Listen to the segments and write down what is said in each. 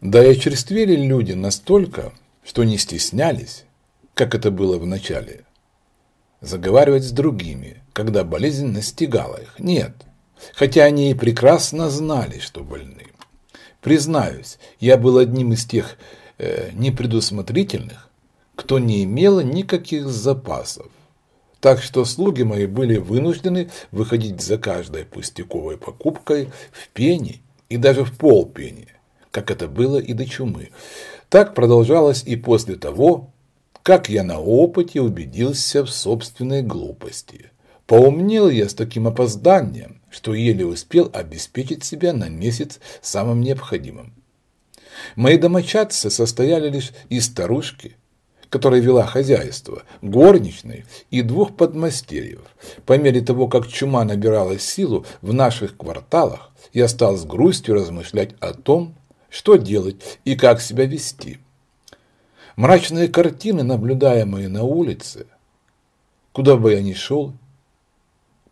Да и очерствели люди настолько, что не стеснялись, как это было в начале, заговаривать с другими, когда болезнь настигала их. Нет, хотя они и прекрасно знали, что больны. Признаюсь, я был одним из тех э, непредусмотрительных, кто не имел никаких запасов. Так что слуги мои были вынуждены выходить за каждой пустяковой покупкой в пени и даже в полпени, как это было и до чумы. Так продолжалось и после того, как я на опыте убедился в собственной глупости. Поумнел я с таким опозданием, что еле успел обеспечить себя на месяц самым необходимым. Мои домочадцы состояли лишь из старушки, которая вела хозяйство, горничной и двух подмастерьев. По мере того, как чума набирала силу в наших кварталах, я стал с грустью размышлять о том, что делать и как себя вести. Мрачные картины, наблюдаемые на улице, куда бы я ни шел,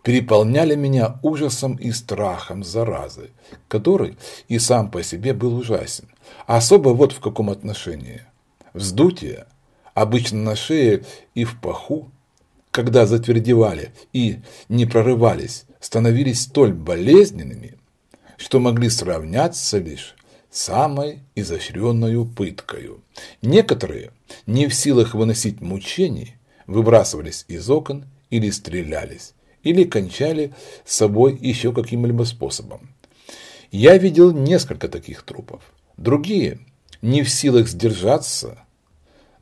переполняли меня ужасом и страхом заразы, который и сам по себе был ужасен. Особо вот в каком отношении. Вздутие, обычно на шее и в паху, когда затвердевали и не прорывались, становились столь болезненными, что могли сравняться лишь самой изощренной пыткою. Некоторые, не в силах выносить мучений, выбрасывались из окон или стрелялись, или кончали с собой еще каким-либо способом. Я видел несколько таких трупов. Другие, не в силах сдержаться,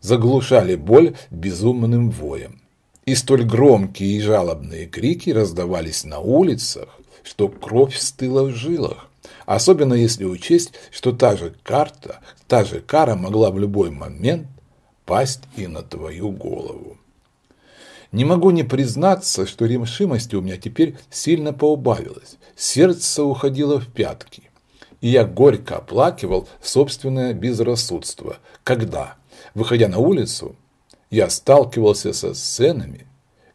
заглушали боль безумным воем. И столь громкие и жалобные крики раздавались на улицах, что кровь стыла в жилах. Особенно если учесть, что та же карта, та же кара могла в любой момент пасть и на твою голову. Не могу не признаться, что решимости у меня теперь сильно поубавилось. Сердце уходило в пятки. И я горько оплакивал собственное безрассудство, когда, выходя на улицу, я сталкивался со сценами,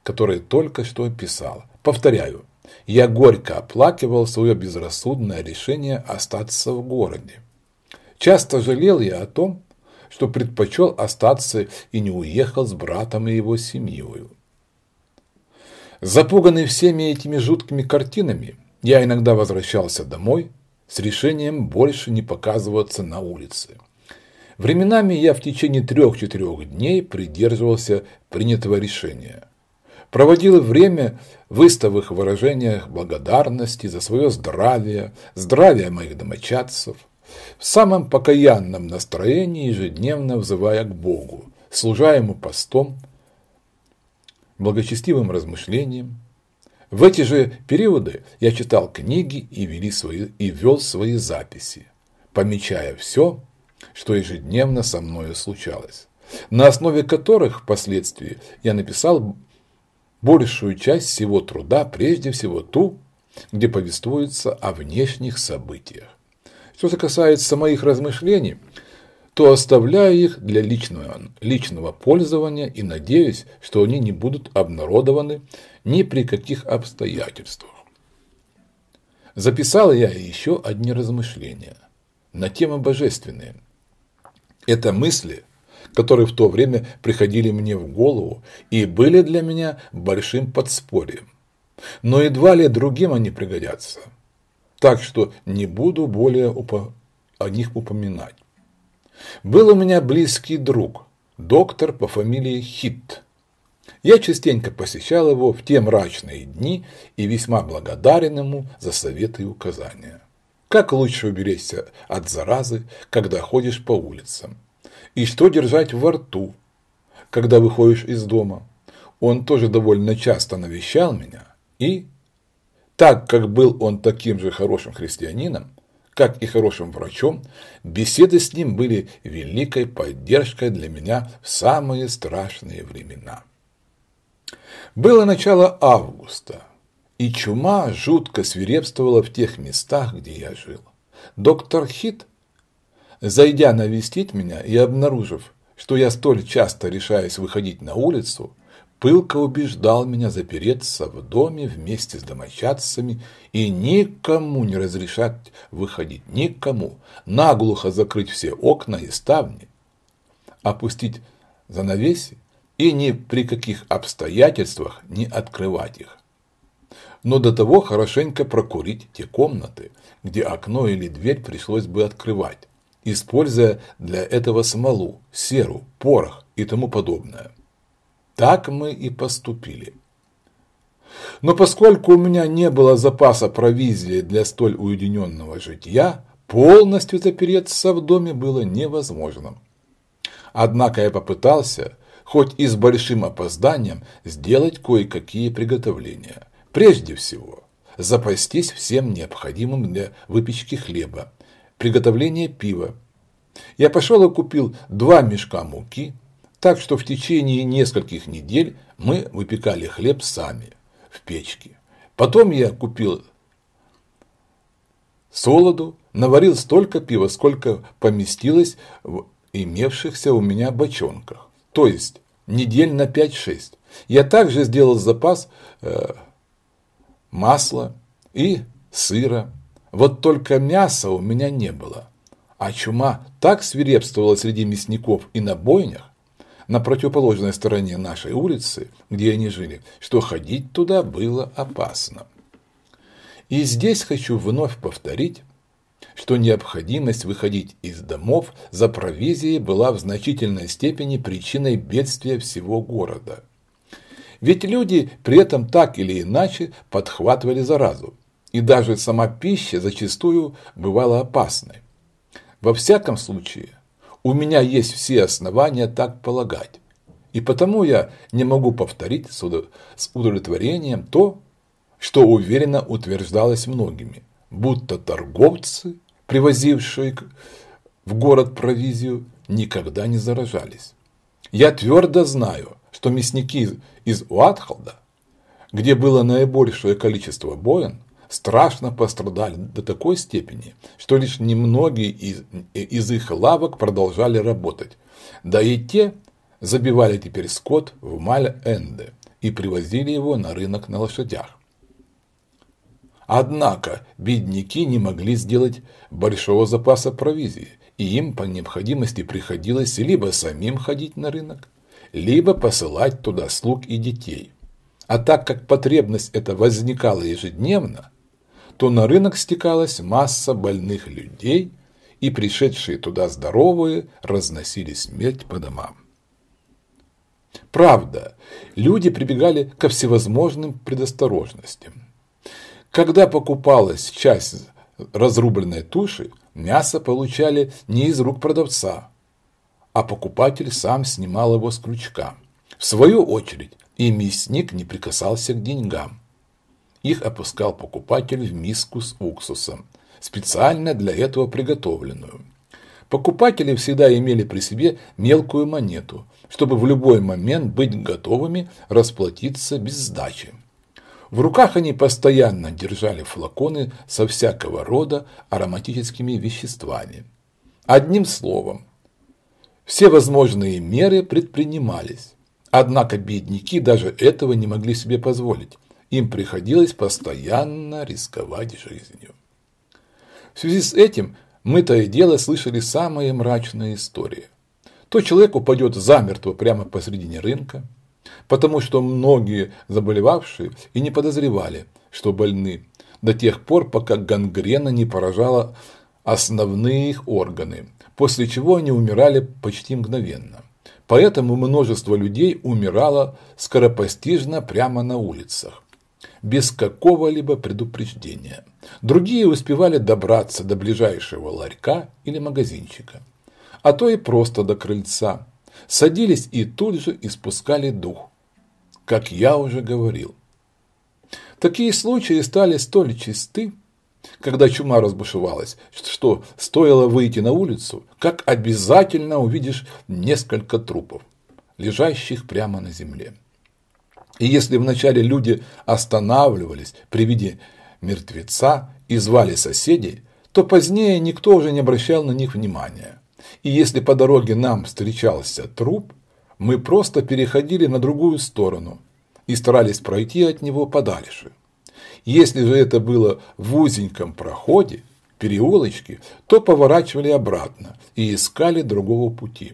которые только что описал. Повторяю, я горько оплакивал свое безрассудное решение остаться в городе. Часто жалел я о том, что предпочел остаться и не уехал с братом и его семьей. Запуганный всеми этими жуткими картинами, я иногда возвращался домой с решением больше не показываться на улице. Временами я в течение трех-четырех дней придерживался принятого решения проводил время в истовых выражениях благодарности за свое здравие, здравие моих домочадцев, в самом покаянном настроении ежедневно взывая к Богу, служа Ему постом, благочестивым размышлением. В эти же периоды я читал книги и, вели свои, и вел свои записи, помечая все, что ежедневно со мною случалось, на основе которых впоследствии я написал большую часть всего труда, прежде всего ту, где повествуется о внешних событиях. Что же касается моих размышлений, то оставляю их для личного, личного пользования и надеюсь, что они не будут обнародованы ни при каких обстоятельствах. Записал я еще одни размышления на темы божественные. Это мысли, которые в то время приходили мне в голову и были для меня большим подспорьем. Но едва ли другим они пригодятся. Так что не буду более о них упоминать. Был у меня близкий друг, доктор по фамилии Хит. Я частенько посещал его в те мрачные дни и весьма благодарен ему за советы и указания. Как лучше уберечься от заразы, когда ходишь по улицам? И что держать во рту, когда выходишь из дома. Он тоже довольно часто навещал меня, и, так как был он таким же хорошим христианином, как и хорошим врачом, беседы с ним были великой поддержкой для меня в самые страшные времена. Было начало августа, и чума жутко свирепствовала в тех местах, где я жил. Доктор Хит Зайдя навестить меня и обнаружив, что я столь часто решаюсь выходить на улицу, пылко убеждал меня запереться в доме вместе с домочадцами и никому не разрешать выходить, никому, наглухо закрыть все окна и ставни, опустить занавеси и ни при каких обстоятельствах не открывать их. Но до того хорошенько прокурить те комнаты, где окно или дверь пришлось бы открывать, используя для этого смолу, серу, порох и тому подобное. Так мы и поступили. Но поскольку у меня не было запаса провизии для столь уединенного житья, полностью запереться в доме было невозможным. Однако я попытался, хоть и с большим опозданием, сделать кое-какие приготовления. Прежде всего, запастись всем необходимым для выпечки хлеба, приготовления пива. Я пошел и купил два мешка муки, так что в течение нескольких недель мы выпекали хлеб сами в печке. Потом я купил солоду, наварил столько пива, сколько поместилось в имевшихся у меня бочонках, то есть недель на 5-6. Я также сделал запас э, масла и сыра. Вот только мяса у меня не было. А чума так свирепствовала среди мясников и на бойнях, на противоположной стороне нашей улицы, где они жили, что ходить туда было опасно. И здесь хочу вновь повторить, что необходимость выходить из домов за провизией была в значительной степени причиной бедствия всего города. Ведь люди при этом так или иначе подхватывали заразу, и даже сама пища зачастую бывала опасной. Во всяком случае, у меня есть все основания так полагать. И потому я не могу повторить с удовлетворением то, что уверенно утверждалось многими, будто торговцы, привозившие в город провизию, никогда не заражались. Я твердо знаю, что мясники из Уатхолда, где было наибольшее количество боин, страшно пострадали до такой степени, что лишь немногие из, из их лавок продолжали работать. Да и те забивали теперь скот в Маль-Энде и привозили его на рынок на лошадях. Однако бедняки не могли сделать большого запаса провизии, и им по необходимости приходилось либо самим ходить на рынок, либо посылать туда слуг и детей. А так как потребность эта возникала ежедневно, то на рынок стекалась масса больных людей, и пришедшие туда здоровые разносили смерть по домам. Правда, люди прибегали ко всевозможным предосторожностям. Когда покупалась часть разрубленной туши, мясо получали не из рук продавца, а покупатель сам снимал его с крючка. В свою очередь, и мясник не прикасался к деньгам. Их опускал покупатель в миску с уксусом, специально для этого приготовленную. Покупатели всегда имели при себе мелкую монету, чтобы в любой момент быть готовыми расплатиться без сдачи. В руках они постоянно держали флаконы со всякого рода ароматическими веществами. Одним словом, все возможные меры предпринимались. Однако бедняки даже этого не могли себе позволить им приходилось постоянно рисковать жизнью. В связи с этим мы то и дело слышали самые мрачные истории. То человек упадет замертво прямо посредине рынка, потому что многие заболевавшие и не подозревали, что больны, до тех пор, пока гангрена не поражала основные их органы, после чего они умирали почти мгновенно. Поэтому множество людей умирало скоропостижно прямо на улицах без какого-либо предупреждения. Другие успевали добраться до ближайшего ларька или магазинчика, а то и просто до крыльца. Садились и тут же испускали дух, как я уже говорил. Такие случаи стали столь чисты, когда чума разбушевалась, что стоило выйти на улицу, как обязательно увидишь несколько трупов, лежащих прямо на земле. И если вначале люди останавливались при виде мертвеца и звали соседей, то позднее никто уже не обращал на них внимания. И если по дороге нам встречался труп, мы просто переходили на другую сторону и старались пройти от него подальше. Если же это было в узеньком проходе, переулочке, то поворачивали обратно и искали другого пути.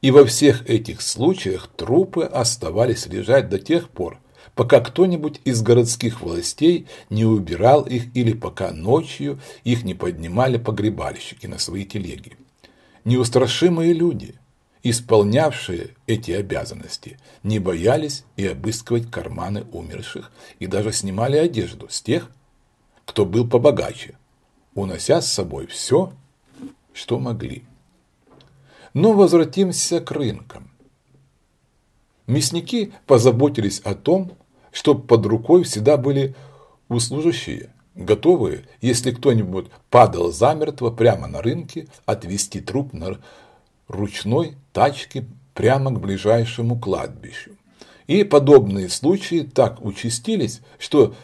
И во всех этих случаях трупы оставались лежать до тех пор, пока кто-нибудь из городских властей не убирал их или пока ночью их не поднимали погребальщики на свои телеги. Неустрашимые люди, исполнявшие эти обязанности, не боялись и обыскивать карманы умерших и даже снимали одежду с тех, кто был побогаче, унося с собой все, что могли. Но возвратимся к рынкам. Мясники позаботились о том, чтобы под рукой всегда были услужащие, готовые, если кто-нибудь падал замертво прямо на рынке, отвезти труп на ручной тачке прямо к ближайшему кладбищу. И подобные случаи так участились, что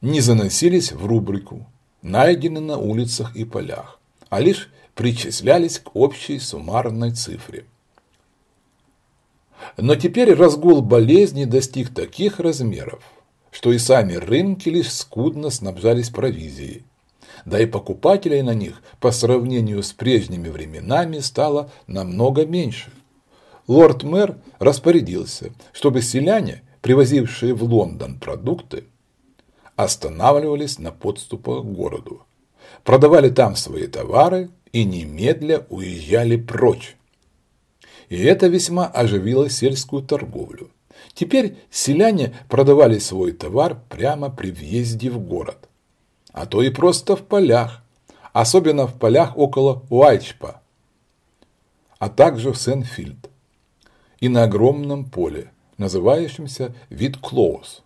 не заносились в рубрику найдены на улицах и полях, а лишь причислялись к общей суммарной цифре. Но теперь разгул болезни достиг таких размеров, что и сами рынки лишь скудно снабжались провизией. Да и покупателей на них по сравнению с прежними временами стало намного меньше. Лорд-мэр распорядился, чтобы селяне, привозившие в Лондон продукты, останавливались на подступах к городу, продавали там свои товары и немедля уезжали прочь. И это весьма оживило сельскую торговлю. Теперь селяне продавали свой товар прямо при въезде в город, а то и просто в полях, особенно в полях около Уайтчпа, а также в Сен-Фильд и на огромном поле, называющемся Вит-Клоус.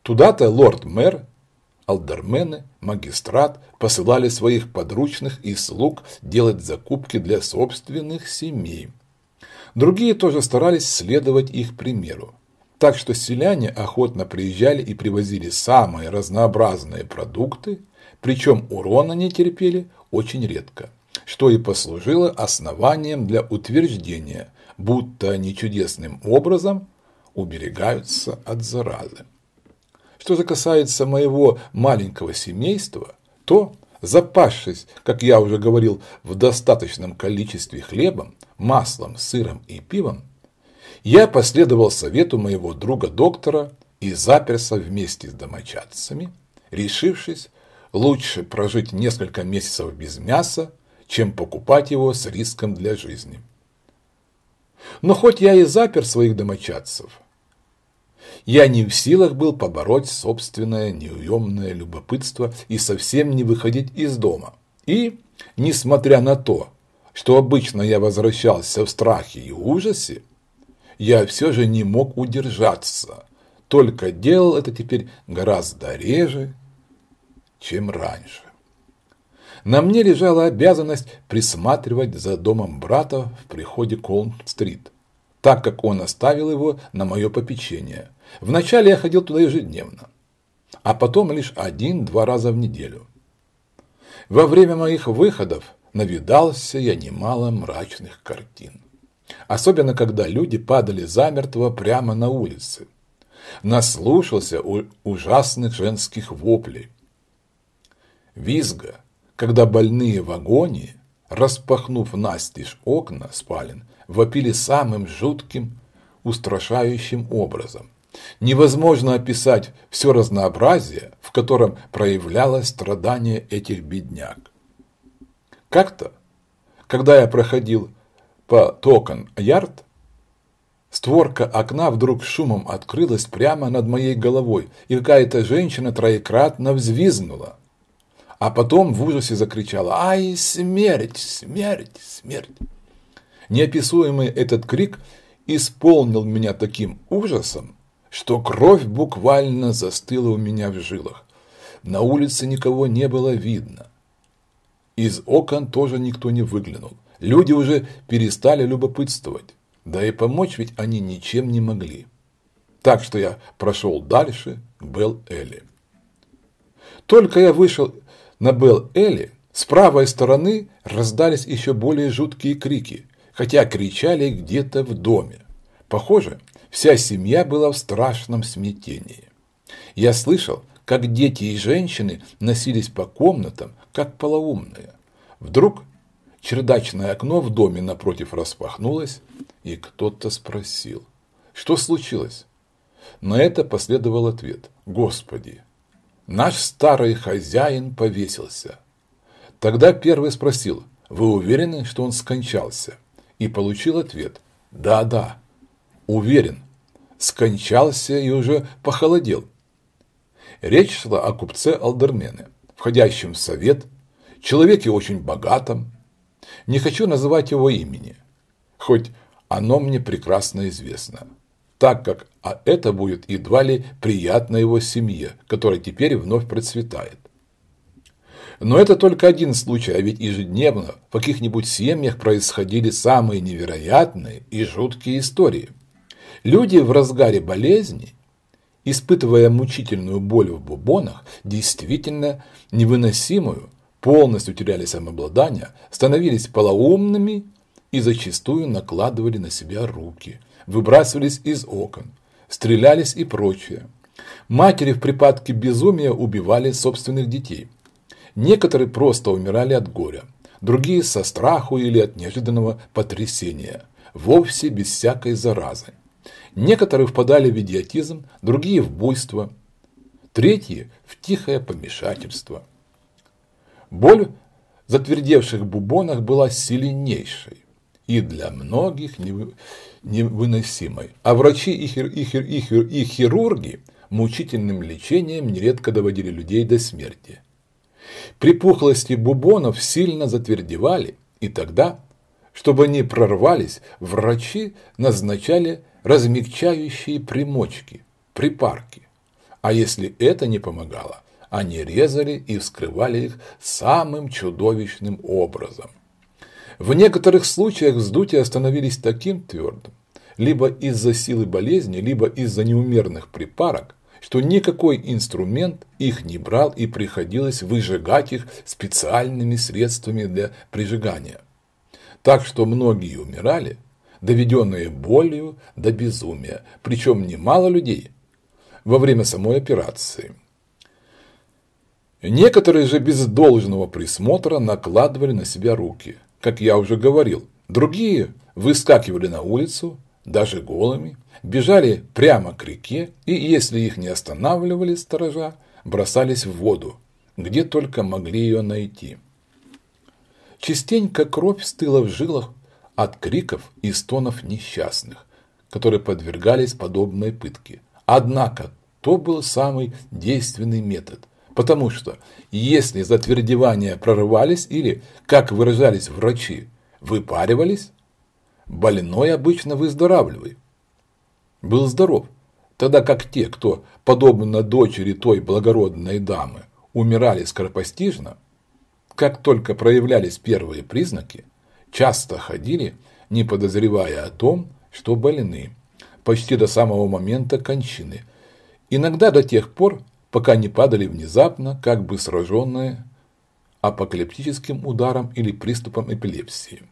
Туда-то лорд-мэр, алдармены, магистрат посылали своих подручных и слуг делать закупки для собственных семей. Другие тоже старались следовать их примеру. Так что селяне охотно приезжали и привозили самые разнообразные продукты, причем урона не терпели очень редко, что и послужило основанием для утверждения, будто они чудесным образом уберегаются от заразы. Что же касается моего маленького семейства, то, запасшись, как я уже говорил, в достаточном количестве хлебом, маслом, сыром и пивом, я последовал совету моего друга-доктора и заперся вместе с домочадцами, решившись лучше прожить несколько месяцев без мяса, чем покупать его с риском для жизни. Но хоть я и запер своих домочадцев – я не в силах был побороть собственное неуемное любопытство и совсем не выходить из дома. И, несмотря на то, что обычно я возвращался в страхе и ужасе, я все же не мог удержаться, только делал это теперь гораздо реже, чем раньше. На мне лежала обязанность присматривать за домом брата в приходе Колн-стрит, так как он оставил его на мое попечение, Вначале я ходил туда ежедневно, а потом лишь один-два раза в неделю. Во время моих выходов навидался я немало мрачных картин. Особенно, когда люди падали замертво прямо на улице. Наслушался ужасных женских воплей. Визга, когда больные в агонии, распахнув настежь окна спален, вопили самым жутким, устрашающим образом. Невозможно описать все разнообразие, в котором проявлялось страдание этих бедняк. Как-то, когда я проходил по Токон-Ярд, створка окна вдруг шумом открылась прямо над моей головой, и какая-то женщина троекратно взвизгнула, а потом в ужасе закричала «Ай, смерть, смерть, смерть!». Неописуемый этот крик исполнил меня таким ужасом, что кровь буквально застыла у меня в жилах. На улице никого не было видно. Из окон тоже никто не выглянул. Люди уже перестали любопытствовать. Да и помочь ведь они ничем не могли. Так что я прошел дальше к Бел-Элли. Только я вышел на Бел-Элли, с правой стороны раздались еще более жуткие крики. хотя кричали где-то в доме. Похоже, вся семья была в страшном смятении. Я слышал, как дети и женщины носились по комнатам, как полоумные. Вдруг чердачное окно в доме напротив распахнулось, и кто-то спросил, что случилось? На это последовал ответ, Господи, наш старый хозяин повесился. Тогда первый спросил, вы уверены, что он скончался? И получил ответ, да-да, уверен, скончался и уже похолодел. Речь шла о купце Алдермене, входящем в совет, человеке очень богатом. Не хочу называть его имени, хоть оно мне прекрасно известно, так как а это будет едва ли приятно его семье, которая теперь вновь процветает. Но это только один случай, а ведь ежедневно в каких-нибудь семьях происходили самые невероятные и жуткие истории. Люди в разгаре болезни, испытывая мучительную боль в бубонах, действительно невыносимую, полностью теряли самообладание, становились полоумными и зачастую накладывали на себя руки, выбрасывались из окон, стрелялись и прочее. Матери в припадке безумия убивали собственных детей. Некоторые просто умирали от горя, другие со страху или от неожиданного потрясения, вовсе без всякой заразы. Некоторые впадали в идиотизм, другие в буйство, третьи в тихое помешательство. Боль в затвердевших бубонах была сильнейшей и для многих невыносимой, а врачи и, хир, и, хир, и, хир, и хирурги мучительным лечением нередко доводили людей до смерти. Припухлости бубонов сильно затвердевали, и тогда, чтобы они прорвались, врачи назначали размягчающие примочки, припарки. А если это не помогало, они резали и вскрывали их самым чудовищным образом. В некоторых случаях вздутия становились таким твердым, либо из-за силы болезни, либо из-за неумерных припарок, что никакой инструмент их не брал и приходилось выжигать их специальными средствами для прижигания. Так что многие умирали, доведенные болью до безумия, причем немало людей во время самой операции – Некоторые же без должного присмотра накладывали на себя руки, как я уже говорил. Другие выскакивали на улицу, даже голыми, бежали прямо к реке и, если их не останавливали сторожа, бросались в воду, где только могли ее найти. Частенько кровь стыла в жилах от криков и стонов несчастных, которые подвергались подобной пытке. Однако то был самый действенный метод – Потому что если затвердевания прорывались или, как выражались врачи, выпаривались, больной обычно выздоравливает. Был здоров, тогда как те, кто, подобно дочери той благородной дамы, умирали скоропостижно, как только проявлялись первые признаки, часто ходили, не подозревая о том, что больны, почти до самого момента кончины, иногда до тех пор, пока не падали внезапно, как бы сраженные апокалиптическим ударом или приступом эпилепсии.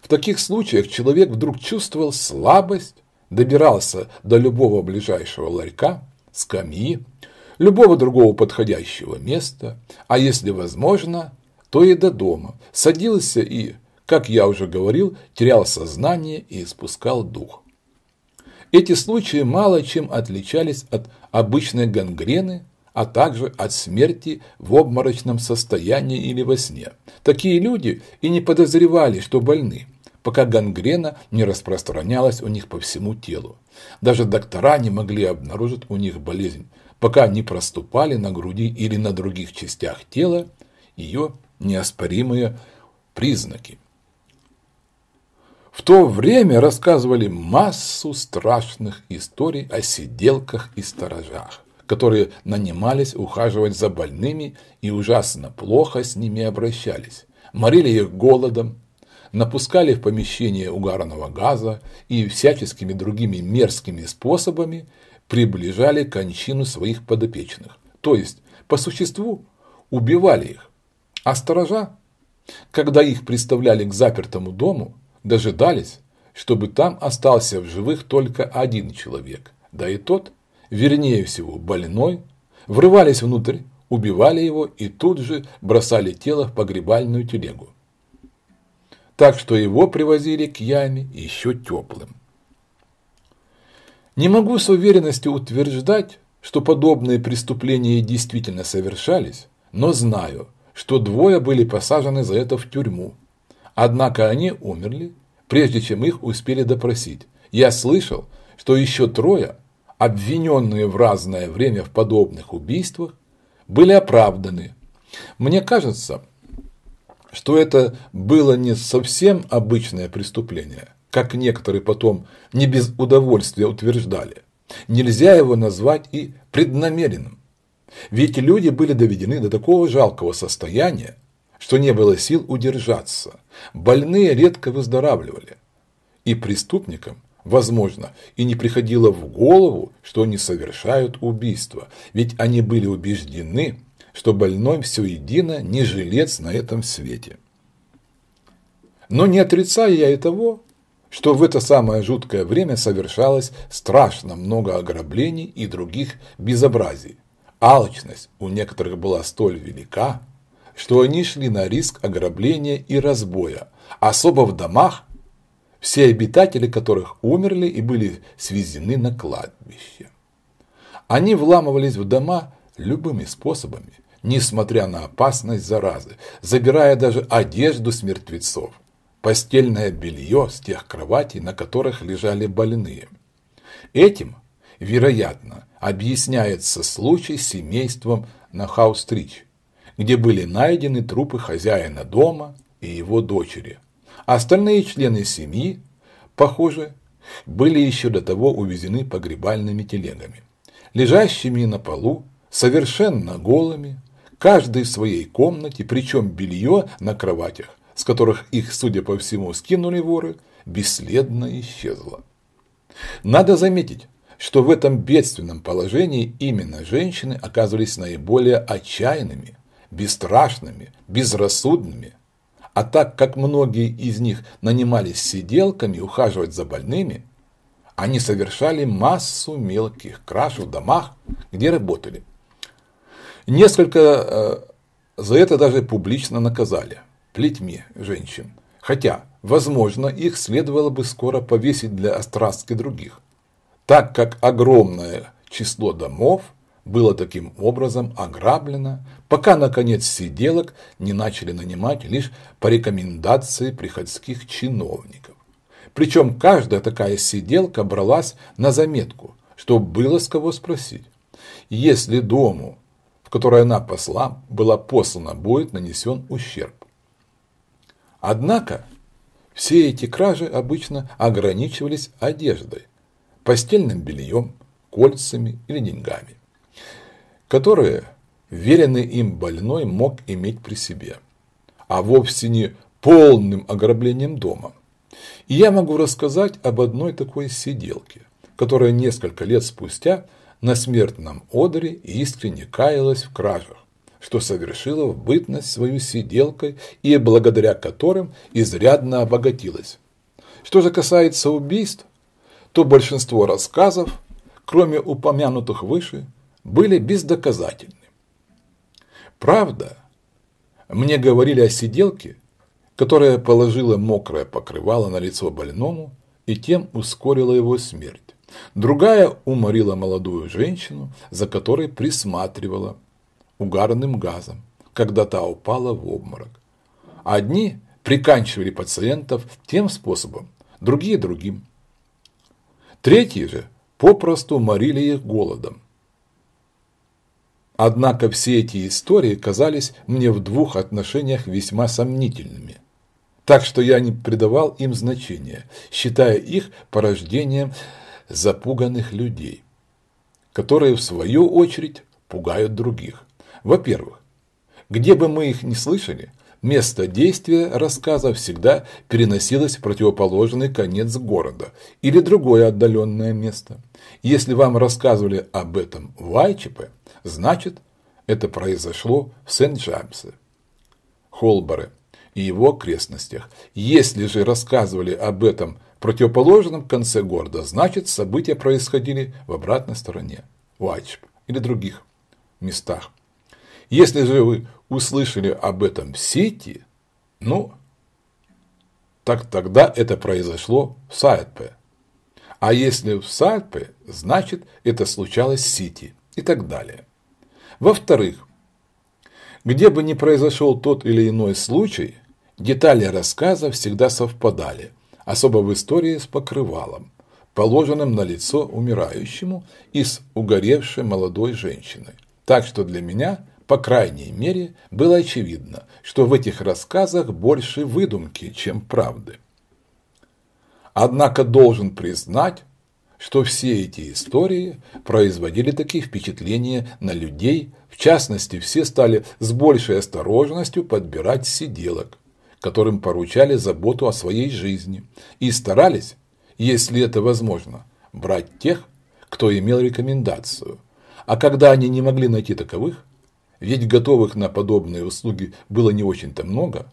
В таких случаях человек вдруг чувствовал слабость, добирался до любого ближайшего ларька, скамьи, любого другого подходящего места, а если возможно, то и до дома, садился и, как я уже говорил, терял сознание и испускал дух. Эти случаи мало чем отличались от обычной гангрены, а также от смерти в обморочном состоянии или во сне. Такие люди и не подозревали, что больны, пока гангрена не распространялась у них по всему телу. Даже доктора не могли обнаружить у них болезнь, пока не проступали на груди или на других частях тела ее неоспоримые признаки. В то время рассказывали массу страшных историй о сиделках и сторожах которые нанимались ухаживать за больными и ужасно плохо с ними обращались. Морили их голодом, напускали в помещение угарного газа и всяческими другими мерзкими способами приближали кончину своих подопечных. То есть, по существу, убивали их. А сторожа, когда их представляли к запертому дому, дожидались, чтобы там остался в живых только один человек, да и тот, вернее всего больной, врывались внутрь, убивали его и тут же бросали тело в погребальную телегу. Так что его привозили к яме еще теплым. Не могу с уверенностью утверждать, что подобные преступления действительно совершались, но знаю, что двое были посажены за это в тюрьму. Однако они умерли, прежде чем их успели допросить. Я слышал, что еще трое, обвиненные в разное время в подобных убийствах, были оправданы. Мне кажется, что это было не совсем обычное преступление, как некоторые потом не без удовольствия утверждали. Нельзя его назвать и преднамеренным. Ведь люди были доведены до такого жалкого состояния, что не было сил удержаться. Больные редко выздоравливали. И преступникам, возможно, и не приходило в голову, что они совершают убийство, ведь они были убеждены, что больной все едино не жилец на этом свете. Но не отрицаю я и того, что в это самое жуткое время совершалось страшно много ограблений и других безобразий. Алчность у некоторых была столь велика, что они шли на риск ограбления и разбоя, особо в домах, все обитатели которых умерли и были свезены на кладбище. Они вламывались в дома любыми способами, несмотря на опасность заразы, забирая даже одежду с мертвецов постельное белье с тех кроватей, на которых лежали больные. Этим, вероятно, объясняется случай с семейством на Хаустрич, где были найдены трупы хозяина дома и его дочери. Остальные члены семьи, похоже, были еще до того увезены погребальными телегами, лежащими на полу, совершенно голыми, каждый в своей комнате, причем белье на кроватях с которых их, судя по всему, скинули воры, бесследно исчезла. Надо заметить, что в этом бедственном положении именно женщины оказывались наиболее отчаянными, бесстрашными, безрассудными. А так как многие из них нанимались сиделками ухаживать за больными, они совершали массу мелких краж в домах, где работали. Несколько э, за это даже публично наказали – плетьми женщин, хотя, возможно, их следовало бы скоро повесить для острастки других, так как огромное число домов было таким образом ограблено, пока, наконец, сиделок не начали нанимать лишь по рекомендации приходских чиновников. Причем каждая такая сиделка бралась на заметку, чтобы было с кого спросить. Если дому, в который она посла, была послана, будет нанесен ущерб. Однако все эти кражи обычно ограничивались одеждой, постельным бельем, кольцами или деньгами, которые веренный им больной мог иметь при себе, а вовсе не полным ограблением дома. И я могу рассказать об одной такой сиделке, которая несколько лет спустя на смертном одре искренне каялась в кражах что совершила в бытность свою сиделкой и благодаря которым изрядно обогатилась. Что же касается убийств, то большинство рассказов, кроме упомянутых выше, были бездоказательны. Правда, мне говорили о сиделке, которая положила мокрое покрывало на лицо больному и тем ускорила его смерть. Другая уморила молодую женщину, за которой присматривала, угарным газом, когда та упала в обморок. Одни приканчивали пациентов тем способом, другие другим. Третьи же попросту морили их голодом. Однако все эти истории казались мне в двух отношениях весьма сомнительными. Так что я не придавал им значения, считая их порождением запуганных людей, которые в свою очередь пугают других. Во-первых, где бы мы их ни слышали, место действия рассказа всегда переносилось в противоположный конец города или другое отдаленное место. Если вам рассказывали об этом в Айчепе, значит, это произошло в Сент-Джамсе. Холборе, и его окрестностях. Если же рассказывали об этом в противоположном конце города, значит события происходили в обратной стороне, в Ачп или других местах. Если же вы услышали об этом в сети, ну, так тогда это произошло в Сайтпе. А если в Сайтпе, значит это случалось в Сити и так далее. Во-вторых, где бы ни произошел тот или иной случай, детали рассказа всегда совпадали, особо в истории с покрывалом, положенным на лицо умирающему и с угоревшей молодой женщиной. Так что для меня, по крайней мере, было очевидно, что в этих рассказах больше выдумки, чем правды. Однако должен признать, что все эти истории производили такие впечатления на людей, в частности, все стали с большей осторожностью подбирать сиделок, которым поручали заботу о своей жизни, и старались, если это возможно, брать тех, кто имел рекомендацию. А когда они не могли найти таковых, ведь готовых на подобные услуги было не очень-то много,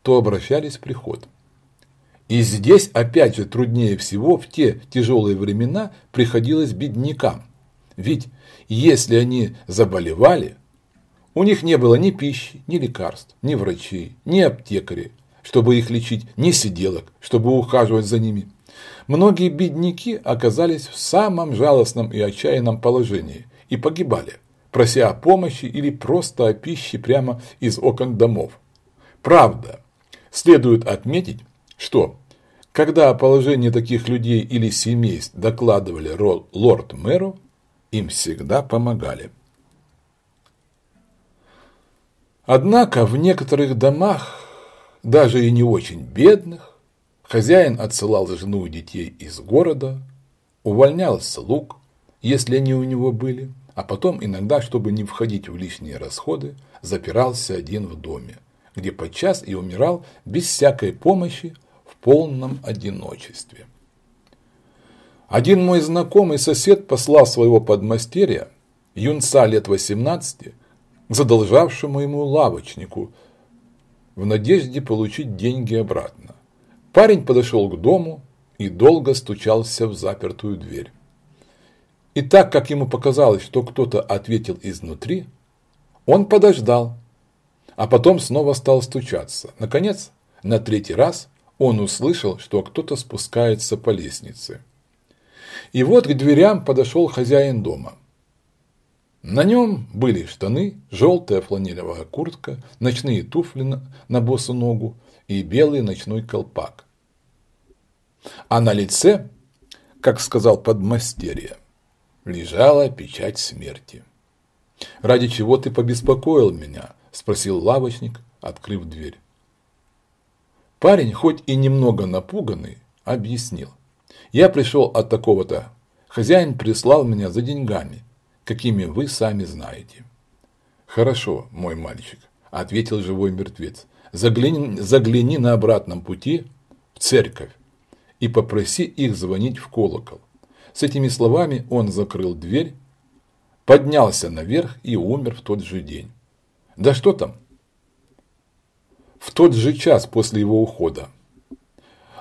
то обращались в приход. И здесь, опять же, труднее всего в те тяжелые времена приходилось беднякам. Ведь если они заболевали, у них не было ни пищи, ни лекарств, ни врачей, ни аптекарей, чтобы их лечить, ни сиделок, чтобы ухаживать за ними. Многие бедняки оказались в самом жалостном и отчаянном положении и погибали, прося о помощи или просто о пище прямо из окон домов. Правда, следует отметить, что, когда о положении таких людей или семейств докладывали лорд-мэру, им всегда помогали. Однако в некоторых домах, даже и не очень бедных, хозяин отсылал жену и детей из города, увольнял слуг, если они у него были, а потом иногда, чтобы не входить в лишние расходы, запирался один в доме, где подчас и умирал без всякой помощи полном одиночестве. Один мой знакомый сосед послал своего подмастерья, юнца лет 18, к задолжавшему ему лавочнику, в надежде получить деньги обратно. Парень подошел к дому и долго стучался в запертую дверь. И так как ему показалось, что кто-то ответил изнутри, он подождал, а потом снова стал стучаться. Наконец, на третий раз он услышал, что кто-то спускается по лестнице. И вот к дверям подошел хозяин дома. На нем были штаны, желтая фланелевая куртка, ночные туфли на, на босу ногу и белый ночной колпак. А на лице, как сказал подмастерье, лежала печать смерти. «Ради чего ты побеспокоил меня?» – спросил лавочник, открыв дверь. Парень, хоть и немного напуганный, объяснил. Я пришел от такого-то. Хозяин прислал меня за деньгами, какими вы сами знаете. Хорошо, мой мальчик, ответил живой мертвец. Загляни, загляни на обратном пути в церковь и попроси их звонить в колокол. С этими словами он закрыл дверь, поднялся наверх и умер в тот же день. Да что там, в тот же час после его ухода.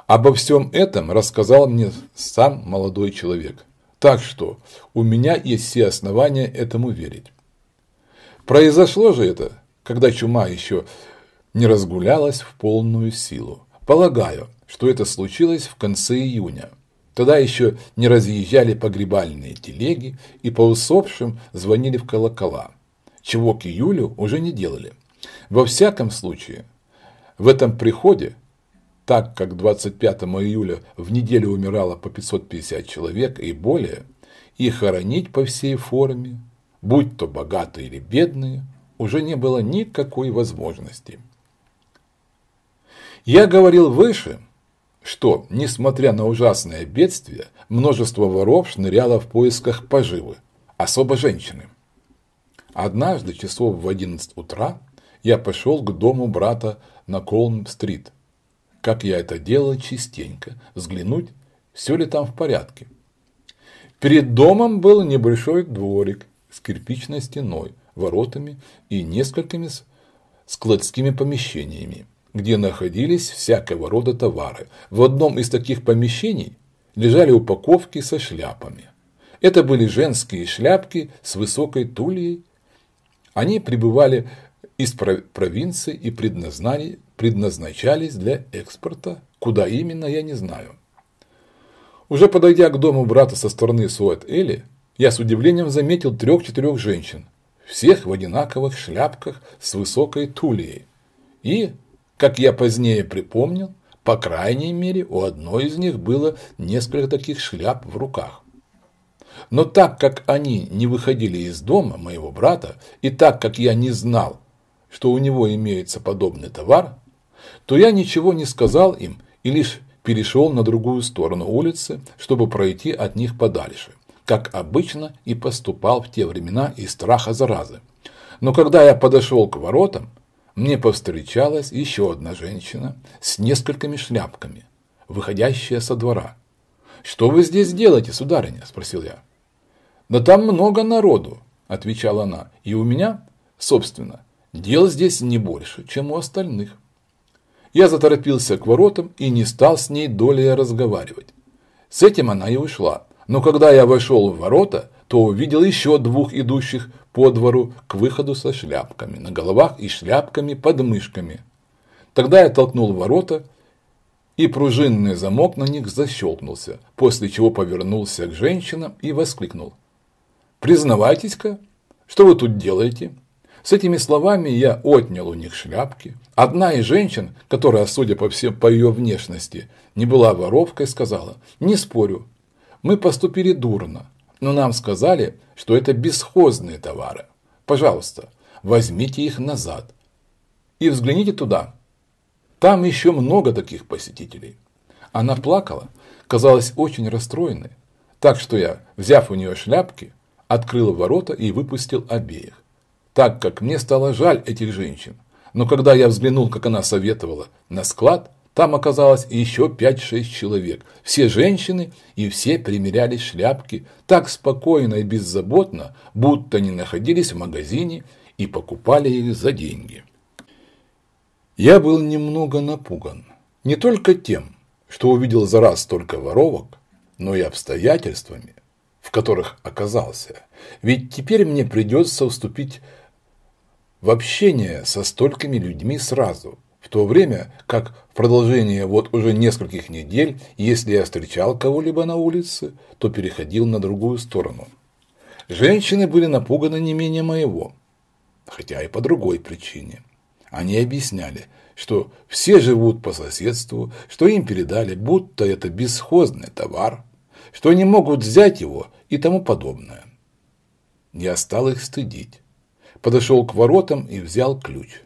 Обо всем этом рассказал мне сам молодой человек. Так что у меня есть все основания этому верить. Произошло же это, когда чума еще не разгулялась в полную силу. Полагаю, что это случилось в конце июня. Тогда еще не разъезжали погребальные телеги и по усопшим звонили в колокола, чего к июлю уже не делали. Во всяком случае, в этом приходе, так как 25 июля в неделю умирало по 550 человек и более, и хоронить по всей форме, будь то богатые или бедные, уже не было никакой возможности. Я говорил выше, что, несмотря на ужасное бедствие, множество воров шныряло в поисках поживы, особо женщины. Однажды часов в 11 утра я пошел к дому брата на Колм-стрит, как я это делал частенько, взглянуть, все ли там в порядке. Перед домом был небольшой дворик с кирпичной стеной, воротами и несколькими складскими помещениями, где находились всякого рода товары. В одном из таких помещений лежали упаковки со шляпами. Это были женские шляпки с высокой тульей. Они прибывали из провинции и предназначались для экспорта. Куда именно, я не знаю. Уже подойдя к дому брата со стороны Суэт-Эли, я с удивлением заметил трех-четырех женщин, всех в одинаковых шляпках с высокой тулией. И, как я позднее припомнил, по крайней мере, у одной из них было несколько таких шляп в руках. Но так как они не выходили из дома моего брата, и так как я не знал, что у него имеется подобный товар, то я ничего не сказал им и лишь перешел на другую сторону улицы, чтобы пройти от них подальше, как обычно и поступал в те времена из страха заразы. Но когда я подошел к воротам, мне повстречалась еще одна женщина с несколькими шляпками, выходящая со двора. «Что вы здесь делаете, сударыня?» – спросил я. «Да там много народу», – отвечала она, – «и у меня, собственно, дел здесь не больше, чем у остальных». Я заторопился к воротам и не стал с ней долей разговаривать. С этим она и ушла. Но когда я вошел в ворота, то увидел еще двух идущих по двору к выходу со шляпками на головах и шляпками под мышками. Тогда я толкнул ворота, и пружинный замок на них защелкнулся, после чего повернулся к женщинам и воскликнул. «Признавайтесь-ка, что вы тут делаете?» С этими словами я отнял у них шляпки. Одна из женщин, которая, судя по всем по ее внешности, не была воровкой, сказала, не спорю, мы поступили дурно, но нам сказали, что это бесхозные товары. Пожалуйста, возьмите их назад и взгляните туда. Там еще много таких посетителей. Она плакала, казалась очень расстроенной, так что я, взяв у нее шляпки, открыл ворота и выпустил обеих так как мне стало жаль этих женщин. Но когда я взглянул, как она советовала, на склад, там оказалось еще 5-6 человек. Все женщины и все примеряли шляпки так спокойно и беззаботно, будто не находились в магазине и покупали их за деньги. Я был немного напуган. Не только тем, что увидел за раз столько воровок, но и обстоятельствами, в которых оказался. Ведь теперь мне придется уступить в общение со столькими людьми сразу, в то время как в продолжение вот уже нескольких недель, если я встречал кого-либо на улице, то переходил на другую сторону. Женщины были напуганы не менее моего, хотя и по другой причине. Они объясняли, что все живут по соседству, что им передали, будто это бесхозный товар, что они могут взять его и тому подобное. Я стал их стыдить подошел к воротам и взял ключ.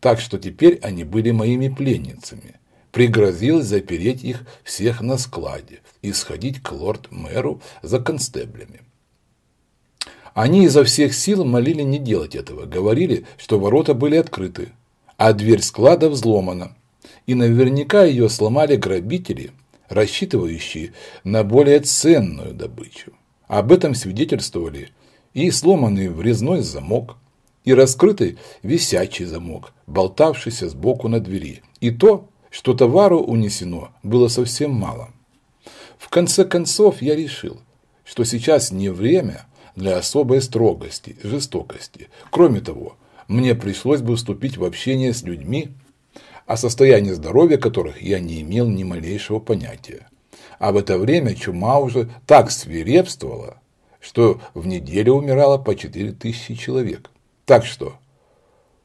Так что теперь они были моими пленницами. Пригрозил запереть их всех на складе и сходить к лорд-мэру за констеблями. Они изо всех сил молили не делать этого, говорили, что ворота были открыты, а дверь склада взломана, и наверняка ее сломали грабители, рассчитывающие на более ценную добычу. Об этом свидетельствовали и сломанный врезной замок, и раскрытый висячий замок, болтавшийся сбоку на двери, и то, что товару унесено, было совсем мало. В конце концов я решил, что сейчас не время для особой строгости, жестокости. Кроме того, мне пришлось бы вступить в общение с людьми, о состоянии здоровья которых я не имел ни малейшего понятия. А в это время чума уже так свирепствовала, что в неделю умирало по 4000 человек. Так что,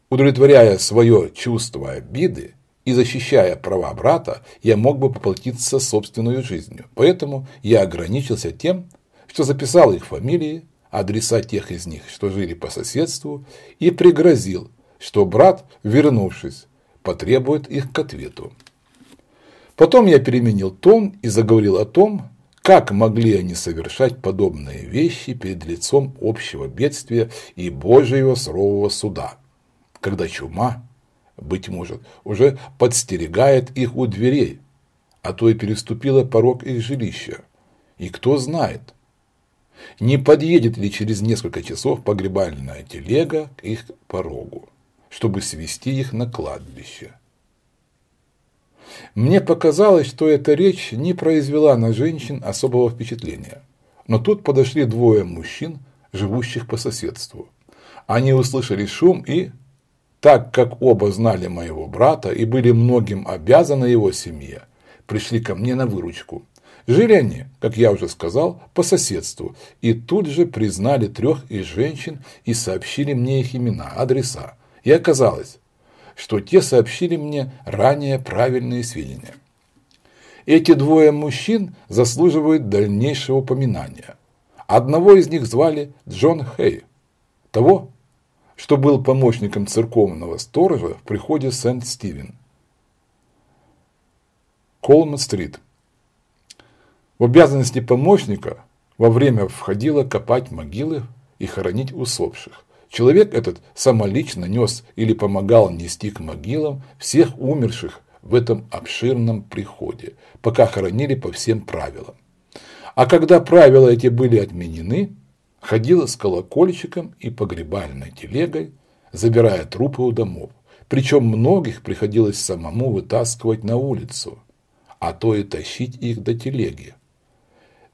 удовлетворяя свое чувство обиды и защищая права брата, я мог бы поплатиться собственной жизнью. Поэтому я ограничился тем, что записал их фамилии, адреса тех из них, что жили по соседству, и пригрозил, что брат, вернувшись, потребует их к ответу. Потом я переменил тон и заговорил о том, как могли они совершать подобные вещи перед лицом общего бедствия и Божьего сурового суда, когда чума, быть может, уже подстерегает их у дверей, а то и переступила порог их жилища. И кто знает, не подъедет ли через несколько часов погребальная телега к их порогу, чтобы свести их на кладбище. Мне показалось, что эта речь не произвела на женщин особого впечатления. Но тут подошли двое мужчин, живущих по соседству. Они услышали шум и, так как оба знали моего брата и были многим обязаны его семье, пришли ко мне на выручку. Жили они, как я уже сказал, по соседству, и тут же признали трех из женщин и сообщили мне их имена, адреса. И оказалось, что те сообщили мне ранее правильные сведения. Эти двое мужчин заслуживают дальнейшего упоминания. Одного из них звали Джон Хей, того, что был помощником церковного сторожа в приходе Сент-Стивен. Колман-стрит. В обязанности помощника во время входило копать могилы и хоронить усопших. Человек этот самолично нес или помогал нести к могилам всех умерших в этом обширном приходе, пока хоронили по всем правилам. А когда правила эти были отменены, ходила с колокольчиком и погребальной телегой, забирая трупы у домов. Причем многих приходилось самому вытаскивать на улицу, а то и тащить их до телеги.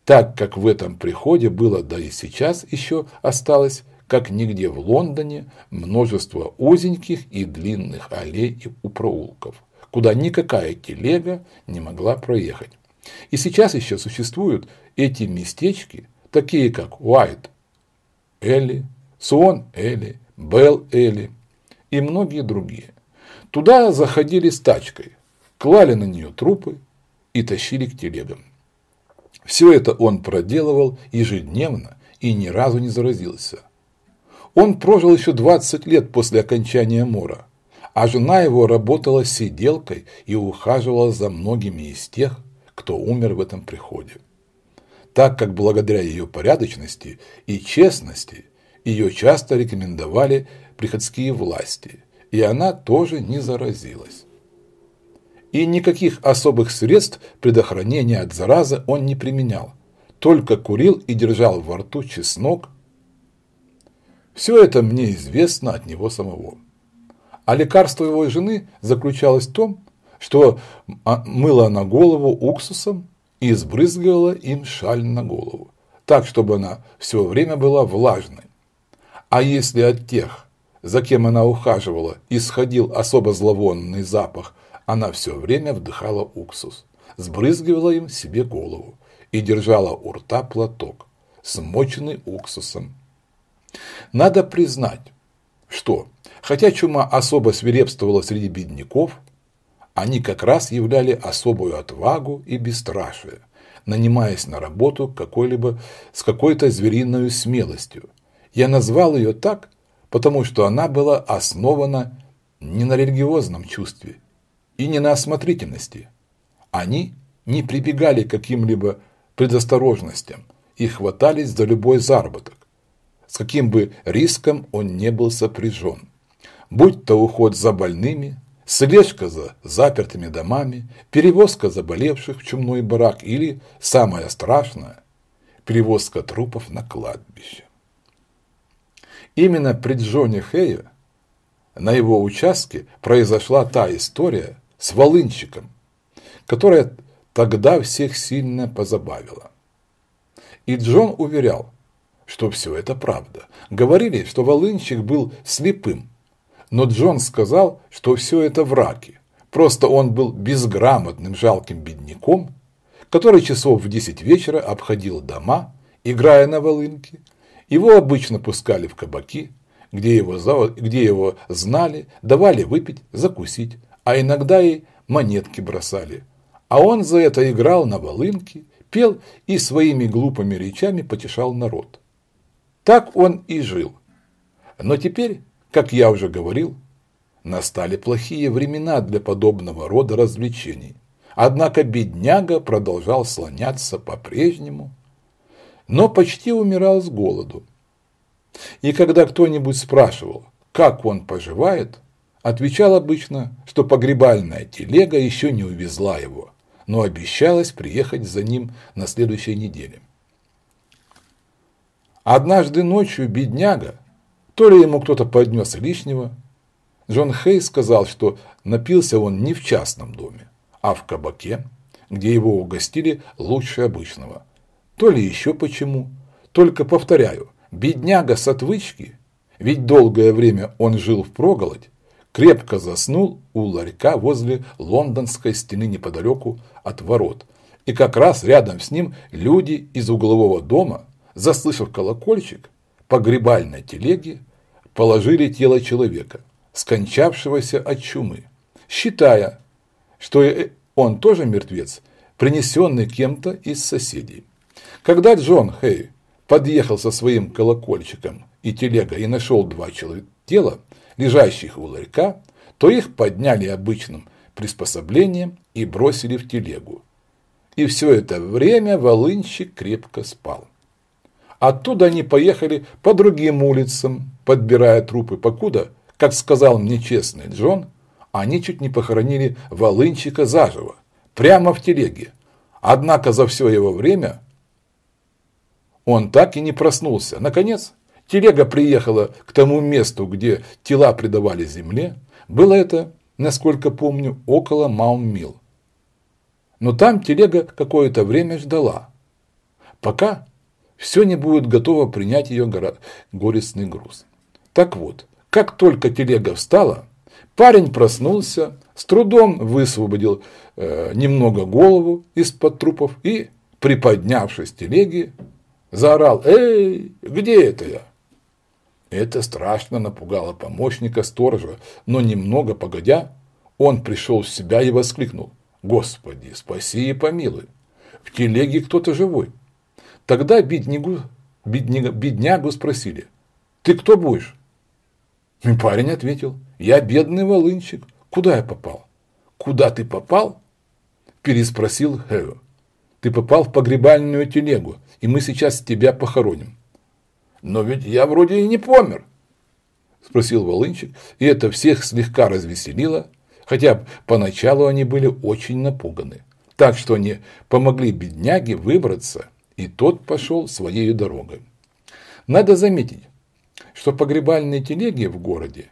Так как в этом приходе было, да и сейчас еще осталось, как нигде в Лондоне, множество узеньких и длинных аллей и проулков, куда никакая телега не могла проехать. И сейчас еще существуют эти местечки, такие как Уайт, Элли, Суон Элли, Белл Элли и многие другие. Туда заходили с тачкой, клали на нее трупы и тащили к телегам. Все это он проделывал ежедневно и ни разу не заразился. Он прожил еще 20 лет после окончания мора, а жена его работала сиделкой и ухаживала за многими из тех, кто умер в этом приходе так как благодаря ее порядочности и честности ее часто рекомендовали приходские власти, и она тоже не заразилась. И никаких особых средств предохранения от заразы он не применял, только курил и держал во рту чеснок. Все это мне известно от него самого. А лекарство его жены заключалось в том, что мыло на голову уксусом и сбрызгивала им шаль на голову, так, чтобы она все время была влажной. А если от тех, за кем она ухаживала, исходил особо зловонный запах, она все время вдыхала уксус, сбрызгивала им себе голову и держала у рта платок, смоченный уксусом. Надо признать, что, хотя чума особо свирепствовала среди бедняков, они как раз являли особую отвагу и бесстрашие, нанимаясь на работу какой-либо с какой-то звериной смелостью. Я назвал ее так, потому что она была основана не на религиозном чувстве и не на осмотрительности. Они не прибегали к каким-либо предосторожностям и хватались за любой заработок, с каким бы риском он не был сопряжен. Будь то уход за больными, слежка за запертыми домами, перевозка заболевших в чумной барак или, самое страшное, перевозка трупов на кладбище. Именно при Джоне Хэе на его участке произошла та история с волынщиком, которая тогда всех сильно позабавила. И Джон уверял, что все это правда. Говорили, что волынщик был слепым, но Джон сказал, что все это враки. Просто он был безграмотным жалким бедняком, который часов в десять вечера обходил дома, играя на волынке. Его обычно пускали в кабаки, где его, где его знали, давали выпить, закусить, а иногда и монетки бросали. А он за это играл на волынке, пел и своими глупыми речами потешал народ. Так он и жил. Но теперь как я уже говорил, настали плохие времена для подобного рода развлечений. Однако бедняга продолжал слоняться по-прежнему, но почти умирал с голоду. И когда кто-нибудь спрашивал, как он поживает, отвечал обычно, что погребальная телега еще не увезла его, но обещалась приехать за ним на следующей неделе. Однажды ночью бедняга, то ли ему кто-то поднес лишнего. Джон Хей сказал, что напился он не в частном доме, а в кабаке, где его угостили лучше обычного. То ли еще почему. Только повторяю, бедняга с отвычки, ведь долгое время он жил в проголодь, крепко заснул у ларька возле лондонской стены неподалеку от ворот. И как раз рядом с ним люди из углового дома, заслышав колокольчик, по грибальной телеге положили тело человека, скончавшегося от чумы, считая, что он тоже мертвец, принесенный кем-то из соседей. Когда Джон Хей подъехал со своим колокольчиком и телегой и нашел два тела, лежащих у ларька, то их подняли обычным приспособлением и бросили в телегу. И все это время волынщик крепко спал. Оттуда они поехали по другим улицам, подбирая трупы, покуда, как сказал мне честный Джон, они чуть не похоронили волынщика заживо, прямо в телеге. Однако за все его время он так и не проснулся. Наконец, телега приехала к тому месту, где тела предавали земле. Было это, насколько помню, около Маунмил. Но там телега какое-то время ждала, пока все не будет готово принять ее горестный груз. Так вот, как только телега встала, парень проснулся, с трудом высвободил э, немного голову из-под трупов и, приподнявшись телеги, заорал «Эй, где это я?» Это страшно напугало помощника сторожа, но немного погодя, он пришел в себя и воскликнул «Господи, спаси и помилуй! В телеге кто-то живой!» Тогда беднягу, бедняга, беднягу спросили, «Ты кто будешь?» И парень ответил, «Я бедный волынчик. Куда я попал?» «Куда ты попал?» Переспросил Хэо. «Ты попал в погребальную телегу, и мы сейчас тебя похороним». «Но ведь я вроде и не помер», спросил волынчик, и это всех слегка развеселило, хотя поначалу они были очень напуганы. Так что они помогли бедняге выбраться и тот пошел своей дорогой. Надо заметить, что погребальные телеги в городе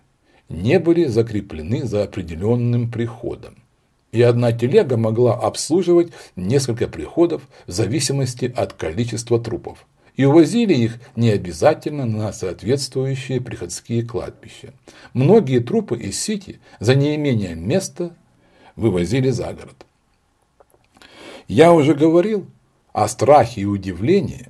не были закреплены за определенным приходом, и одна телега могла обслуживать несколько приходов в зависимости от количества трупов, и увозили их не обязательно на соответствующие приходские кладбища. Многие трупы из Сити за неимением места вывозили за город. Я уже говорил, о страхе и удивлении,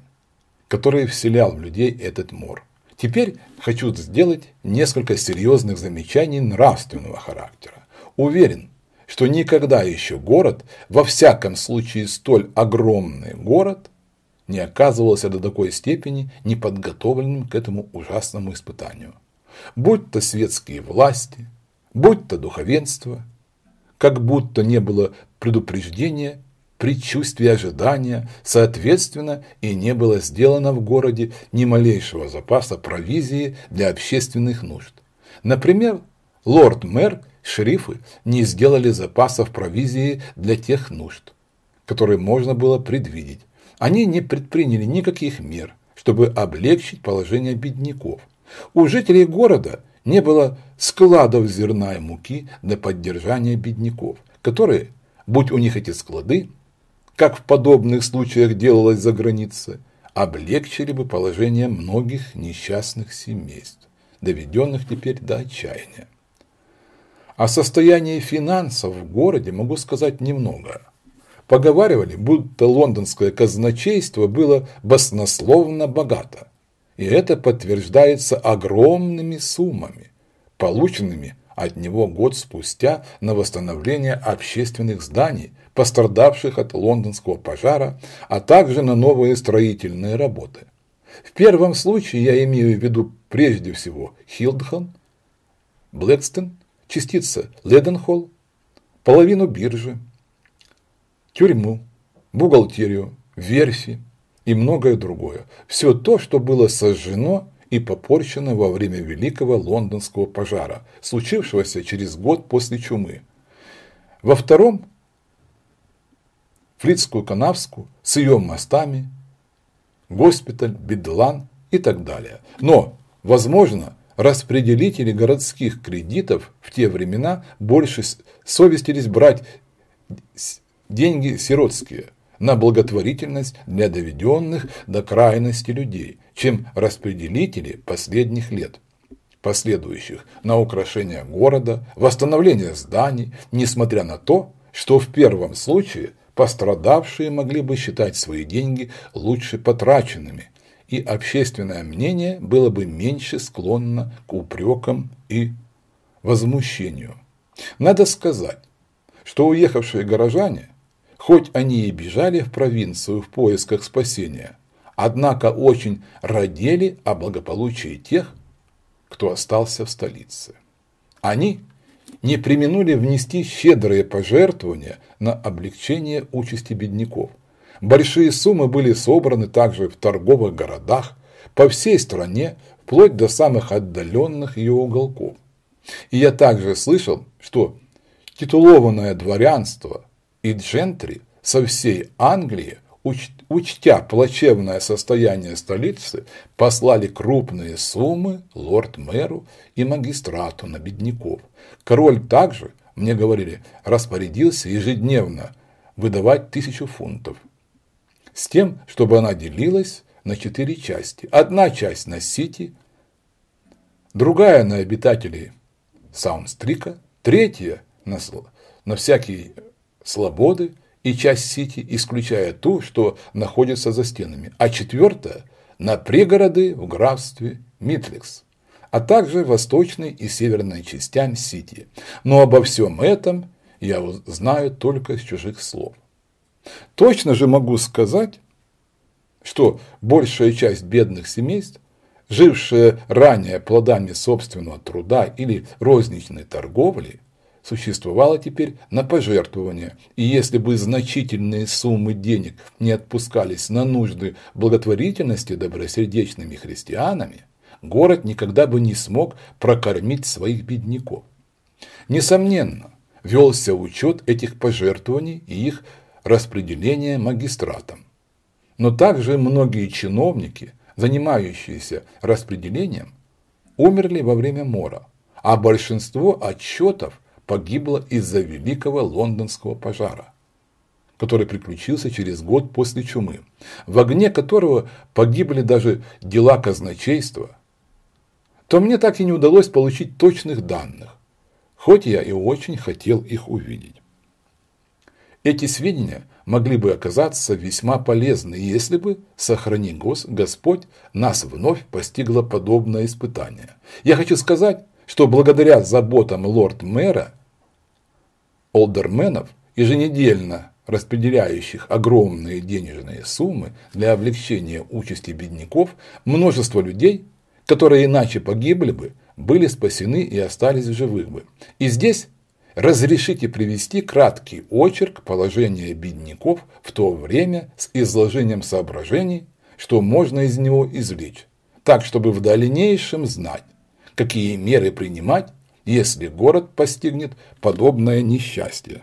которые вселял в людей этот мор. Теперь хочу сделать несколько серьезных замечаний нравственного характера. Уверен, что никогда еще город, во всяком случае столь огромный город, не оказывался до такой степени неподготовленным к этому ужасному испытанию. Будь то светские власти, будь то духовенство, как будто не было предупреждения предчувствие ожидания, соответственно, и не было сделано в городе ни малейшего запаса провизии для общественных нужд. Например, лорд-мэр, шерифы не сделали запасов провизии для тех нужд, которые можно было предвидеть. Они не предприняли никаких мер, чтобы облегчить положение бедняков. У жителей города не было складов зерна и муки для поддержания бедняков, которые, будь у них эти склады, как в подобных случаях делалось за границей, облегчили бы положение многих несчастных семейств, доведенных теперь до отчаяния. О состоянии финансов в городе могу сказать немного. Поговаривали, будто лондонское казначейство было баснословно богато. И это подтверждается огромными суммами, полученными от него год спустя на восстановление общественных зданий, пострадавших от лондонского пожара, а также на новые строительные работы. В первом случае я имею в виду прежде всего Хилдхан, Блэкстон, частица Леденхолл, половину биржи, тюрьму, бухгалтерию, верфи и многое другое. Все то, что было сожжено и попорчено во время Великого Лондонского пожара, случившегося через год после чумы. Во втором Флицкую Канавскую с ее мостами, госпиталь, Бедлан и так далее. Но, возможно, распределители городских кредитов в те времена больше совестились брать деньги сиротские на благотворительность для доведенных до крайности людей, чем распределители последних лет последующих на украшение города, восстановление зданий, несмотря на то, что в первом случае пострадавшие могли бы считать свои деньги лучше потраченными, и общественное мнение было бы меньше склонно к упрекам и возмущению. Надо сказать, что уехавшие горожане, хоть они и бежали в провинцию в поисках спасения, однако очень родили о благополучии тех, кто остался в столице. Они не применули внести щедрые пожертвования на облегчение участи бедняков. Большие суммы были собраны также в торговых городах по всей стране, вплоть до самых отдаленных ее уголков. И я также слышал, что титулованное дворянство и джентри со всей Англии, учтя плачевное состояние столицы, послали крупные суммы лорд-мэру и магистрату на бедняков. Король также, мне говорили, распорядился ежедневно выдавать тысячу фунтов с тем, чтобы она делилась на четыре части. Одна часть на Сити, другая на обитателей Саундстрика, третья на, на всякие слободы и часть Сити, исключая ту, что находится за стенами, а четвертая на пригороды в графстве Митликс, а также восточной и северной частям Сити. Но обо всем этом я знаю только с чужих слов. Точно же могу сказать, что большая часть бедных семейств, жившие ранее плодами собственного труда или розничной торговли, существовала теперь на пожертвования, и если бы значительные суммы денег не отпускались на нужды благотворительности добросердечными христианами, город никогда бы не смог прокормить своих бедняков. Несомненно, велся учет этих пожертвований и их распределение магистратам. Но также многие чиновники, занимающиеся распределением, умерли во время мора, а большинство отчетов погибло из-за великого лондонского пожара, который приключился через год после чумы, в огне которого погибли даже дела казначейства, то мне так и не удалось получить точных данных, хоть я и очень хотел их увидеть. Эти сведения могли бы оказаться весьма полезны, если бы, сохрани Гос, Господь, нас вновь постигло подобное испытание. Я хочу сказать, что благодаря заботам лорд-мэра, олдерменов, еженедельно распределяющих огромные денежные суммы для облегчения участи бедняков, множество людей, которые иначе погибли бы, были спасены и остались в живых бы. И здесь Разрешите привести краткий очерк положения бедняков в то время с изложением соображений, что можно из него извлечь, так чтобы в дальнейшем знать, какие меры принимать, если город постигнет подобное несчастье.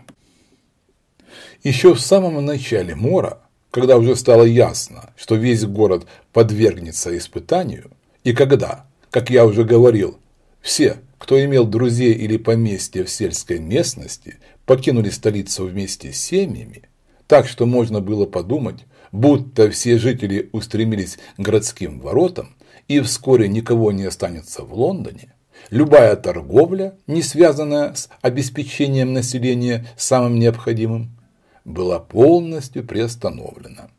Еще в самом начале мора, когда уже стало ясно, что весь город подвергнется испытанию, и когда, как я уже говорил, все кто имел друзей или поместья в сельской местности, покинули столицу вместе с семьями, так что можно было подумать, будто все жители устремились к городским воротам, и вскоре никого не останется в Лондоне, любая торговля, не связанная с обеспечением населения самым необходимым, была полностью приостановлена.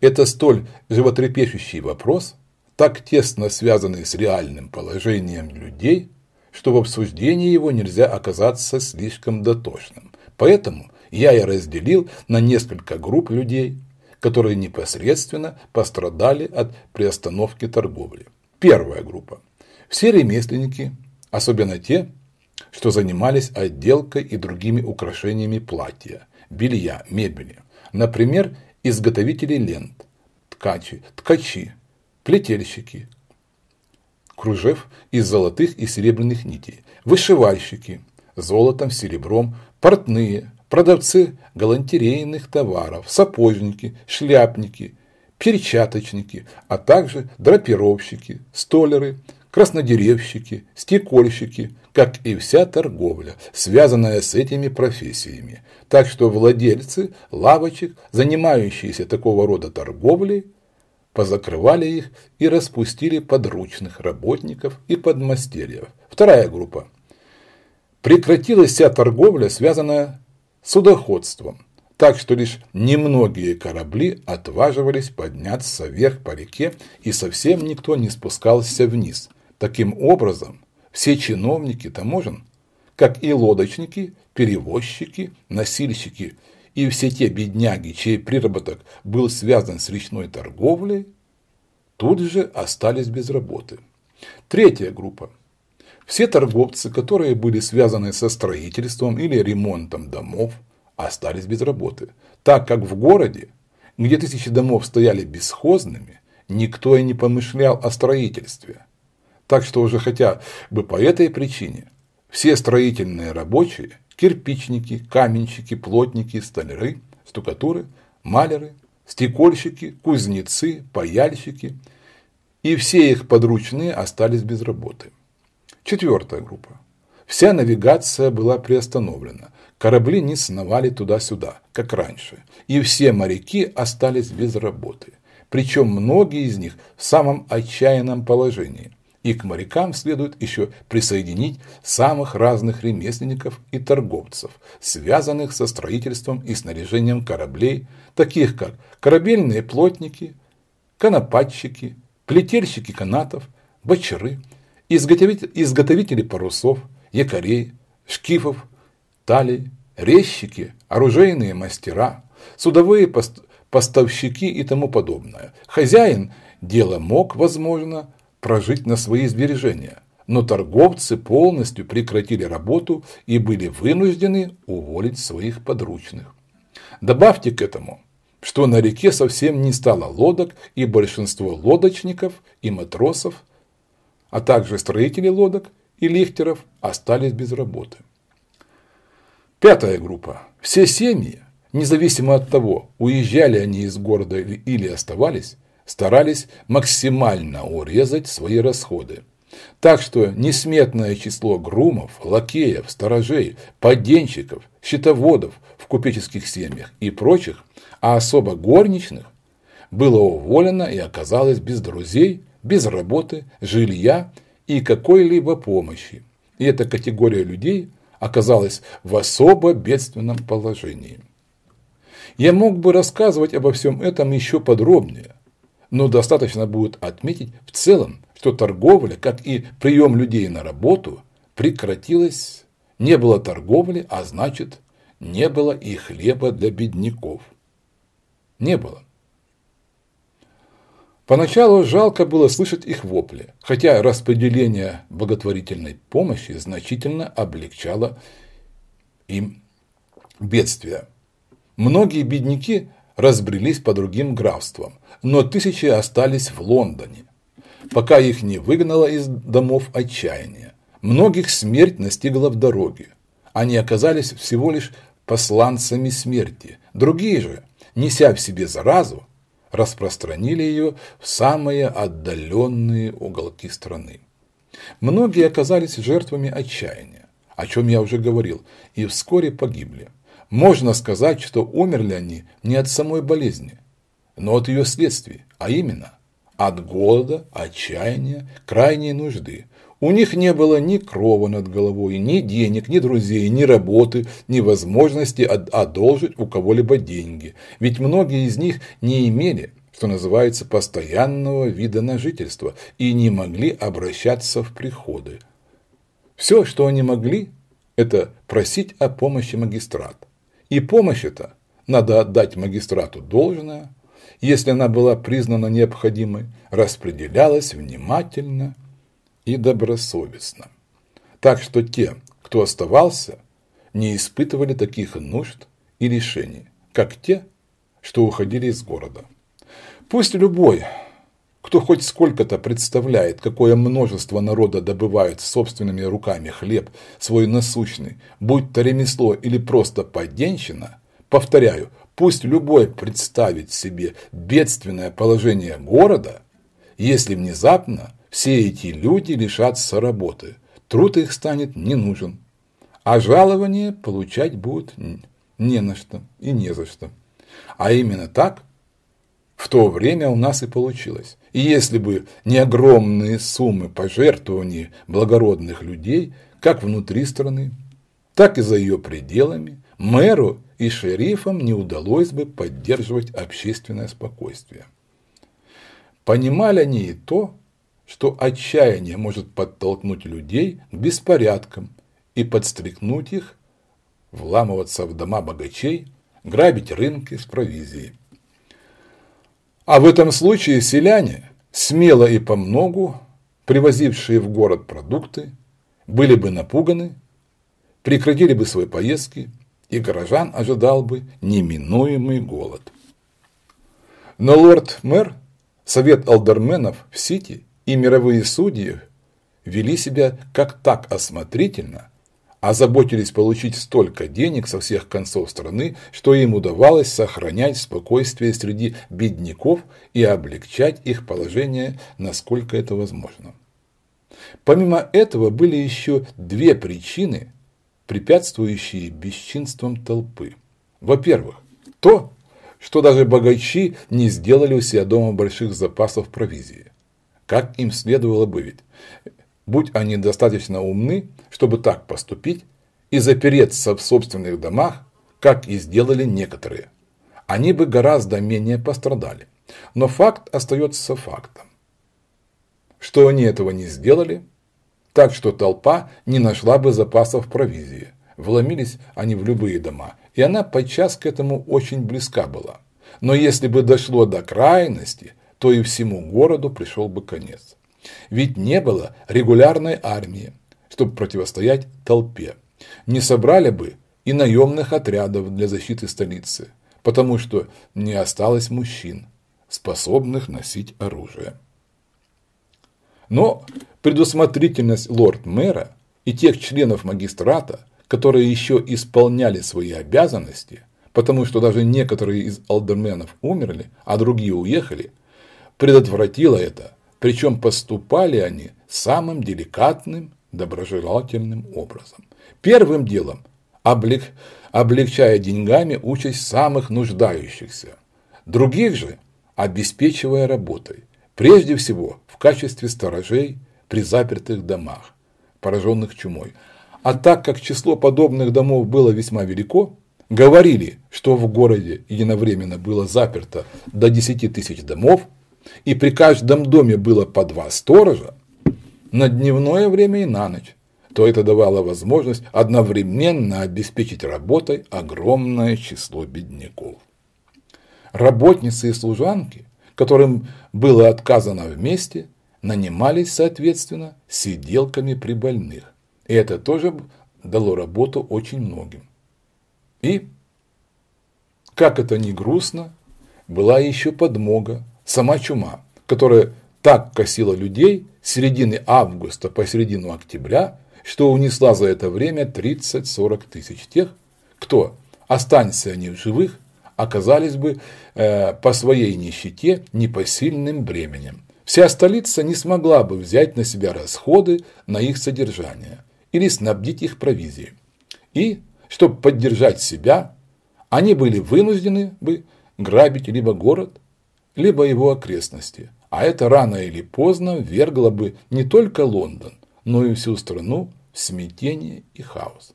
Это столь животрепещущий вопрос, так тесно связанный с реальным положением людей – что в обсуждении его нельзя оказаться слишком дотошным. Поэтому я и разделил на несколько групп людей, которые непосредственно пострадали от приостановки торговли. Первая группа. Все ремесленники, особенно те, что занимались отделкой и другими украшениями платья, белья, мебели. Например, изготовители лент, ткачи, ткачи, плетельщики, кружев из золотых и серебряных нитей, вышивальщики золотом, серебром, портные, продавцы галантерейных товаров, сапожники, шляпники, перчаточники, а также драпировщики, столеры, краснодеревщики, стекольщики, как и вся торговля, связанная с этими профессиями. Так что владельцы лавочек, занимающиеся такого рода торговлей, позакрывали их и распустили подручных работников и подмастерьев. Вторая группа. Прекратилась вся торговля, связанная судоходством, так что лишь немногие корабли отваживались подняться вверх по реке и совсем никто не спускался вниз. Таким образом, все чиновники таможен, как и лодочники, перевозчики, носильщики и все те бедняги, чей приработок был связан с речной торговлей, тут же остались без работы. Третья группа. Все торговцы, которые были связаны со строительством или ремонтом домов, остались без работы, так как в городе, где тысячи домов стояли бесхозными, никто и не помышлял о строительстве. Так что уже хотя бы по этой причине все строительные рабочие, кирпичники, каменщики, плотники, столяры, стукатуры, маляры, стекольщики, кузнецы, паяльщики и все их подручные остались без работы. Четвертая группа. Вся навигация была приостановлена, корабли не сновали туда-сюда, как раньше, и все моряки остались без работы. Причем многие из них в самом отчаянном положении – и к морякам следует еще присоединить самых разных ремесленников и торговцев, связанных со строительством и снаряжением кораблей, таких как корабельные плотники, конопатчики, плетельщики канатов, бочары, изготовители парусов, якорей, шкифов, талий, резчики, оружейные мастера, судовые поставщики и тому подобное. Хозяин дела мог, возможно, прожить на свои сбережения, но торговцы полностью прекратили работу и были вынуждены уволить своих подручных. Добавьте к этому, что на реке совсем не стало лодок, и большинство лодочников и матросов, а также строители лодок и лихтеров остались без работы. Пятая группа. Все семьи, независимо от того, уезжали они из города или оставались, старались максимально урезать свои расходы. Так что несметное число грумов, лакеев, сторожей, подденщиков, счетоводов в купеческих семьях и прочих, а особо горничных, было уволено и оказалось без друзей, без работы, жилья и какой-либо помощи. И эта категория людей оказалась в особо бедственном положении. Я мог бы рассказывать обо всем этом еще подробнее, но достаточно будет отметить в целом, что торговля, как и прием людей на работу, прекратилась. Не было торговли, а значит, не было и хлеба для бедняков. Не было. Поначалу жалко было слышать их вопли, хотя распределение благотворительной помощи значительно облегчало им бедствия. Многие бедняки разбрелись по другим графствам, но тысячи остались в Лондоне, пока их не выгнало из домов отчаяние. Многих смерть настигла в дороге. Они оказались всего лишь посланцами смерти. Другие же, неся в себе заразу, распространили ее в самые отдаленные уголки страны. Многие оказались жертвами отчаяния, о чем я уже говорил, и вскоре погибли. Можно сказать, что умерли они не от самой болезни, но от ее следствий, а именно от голода, отчаяния, крайней нужды. У них не было ни крова над головой, ни денег, ни друзей, ни работы, ни возможности одолжить у кого-либо деньги. Ведь многие из них не имели, что называется, постоянного вида на жительство и не могли обращаться в приходы. Все, что они могли, это просить о помощи магистрата. И помощь эта, надо отдать магистрату должное, если она была признана необходимой, распределялась внимательно и добросовестно. Так что те, кто оставался, не испытывали таких нужд и лишений, как те, что уходили из города. Пусть любой, кто хоть сколько-то представляет, какое множество народа добывает собственными руками хлеб, свой насущный, будь то ремесло или просто поденщина, повторяю, пусть любой представит себе бедственное положение города, если внезапно все эти люди лишатся работы, труд их станет не нужен, а жалование получать будут не на что и не за что. А именно так в то время у нас и получилось. И если бы не огромные суммы пожертвований благородных людей, как внутри страны, так и за ее пределами, мэру и шерифам не удалось бы поддерживать общественное спокойствие. Понимали они и то, что отчаяние может подтолкнуть людей к беспорядкам и подстрекнуть их вламываться в дома богачей, грабить рынки с провизией. А в этом случае селяне, смело и помногу привозившие в город продукты, были бы напуганы, прекратили бы свои поездки, и горожан ожидал бы неминуемый голод. Но лорд-мэр, совет алдерменов в Сити и мировые судьи вели себя как так осмотрительно, озаботились получить столько денег со всех концов страны, что им удавалось сохранять спокойствие среди бедняков и облегчать их положение, насколько это возможно. Помимо этого были еще две причины, препятствующие бесчинствам толпы. Во-первых, то, что даже богачи не сделали у себя дома больших запасов провизии. Как им следовало бы ведь? будь они достаточно умны, чтобы так поступить и запереться в собственных домах, как и сделали некоторые, они бы гораздо менее пострадали. Но факт остается фактом. Что они этого не сделали, так что толпа не нашла бы запасов провизии. Вломились они в любые дома, и она подчас к этому очень близка была. Но если бы дошло до крайности, то и всему городу пришел бы конец. Ведь не было регулярной армии, чтобы противостоять толпе. Не собрали бы и наемных отрядов для защиты столицы, потому что не осталось мужчин, способных носить оружие. Но предусмотрительность лорд-мэра и тех членов магистрата, которые еще исполняли свои обязанности, потому что даже некоторые из алдерменов умерли, а другие уехали, предотвратила это причем поступали они самым деликатным, доброжелательным образом. Первым делом облег, облегчая деньгами участь самых нуждающихся, других же обеспечивая работой, прежде всего в качестве сторожей при запертых домах, пораженных чумой. А так как число подобных домов было весьма велико, говорили, что в городе единовременно было заперто до 10 тысяч домов, и при каждом доме было по два сторожа, на дневное время и на ночь, то это давало возможность одновременно обеспечить работой огромное число бедняков. Работницы и служанки, которым было отказано вместе, нанимались, соответственно, сиделками при больных. И это тоже дало работу очень многим. И, как это ни грустно, была еще подмога сама чума, которая так косила людей с середины августа по середину октября, что унесла за это время 30-40 тысяч тех, кто, останься они в живых, оказались бы э, по своей нищете непосильным бременем. Вся столица не смогла бы взять на себя расходы на их содержание или снабдить их провизией. И, чтобы поддержать себя, они были вынуждены бы грабить либо город, либо его окрестности, а это рано или поздно ввергло бы не только Лондон, но и всю страну в смятение и хаос.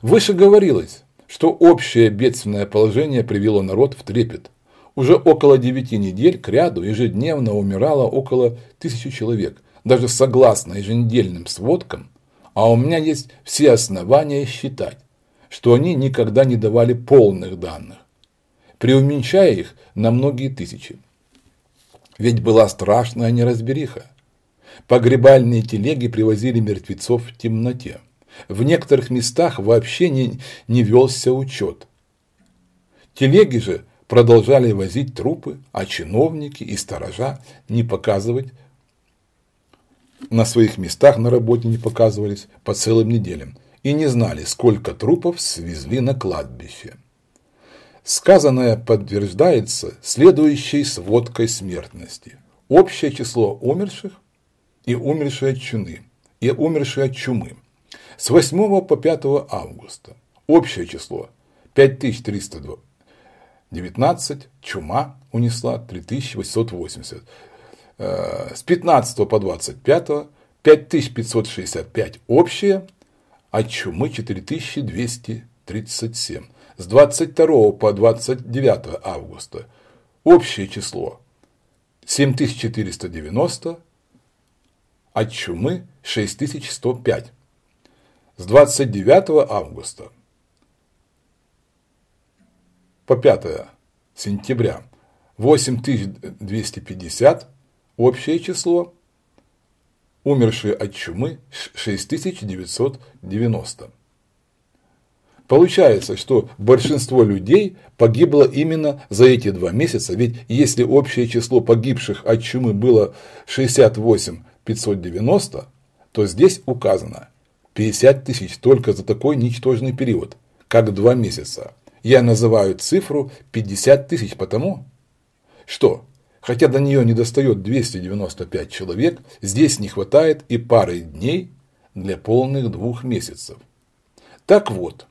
Выше говорилось, что общее бедственное положение привело народ в трепет. Уже около девяти недель к ряду ежедневно умирало около тысячи человек, даже согласно еженедельным сводкам, а у меня есть все основания считать, что они никогда не давали полных данных преуменьшая их на многие тысячи. Ведь была страшная неразбериха. Погребальные телеги привозили мертвецов в темноте. В некоторых местах вообще не, не велся учет. Телеги же продолжали возить трупы, а чиновники и сторожа не показывать на своих местах на работе не показывались по целым неделям и не знали, сколько трупов свезли на кладбище. Сказанное подтверждается следующей сводкой смертности. общее число умерших и умершие от чумы, и умершие от чумы. С 8 по 5 августа общее число 5319, чума унесла 3880. Э, с 15 по 25 5565 общее, от чумы 4237. С 22 по 29 августа общее число 7490, от чумы 6105. С 29 августа по 5 сентября 8250 общее число, умершие от чумы 6990. Получается, что большинство людей погибло именно за эти два месяца, ведь если общее число погибших от чумы было 68 590, то здесь указано 50 тысяч только за такой ничтожный период, как два месяца. Я называю цифру 50 тысяч потому, что, хотя до нее не достает 295 человек, здесь не хватает и пары дней для полных двух месяцев. Так вот,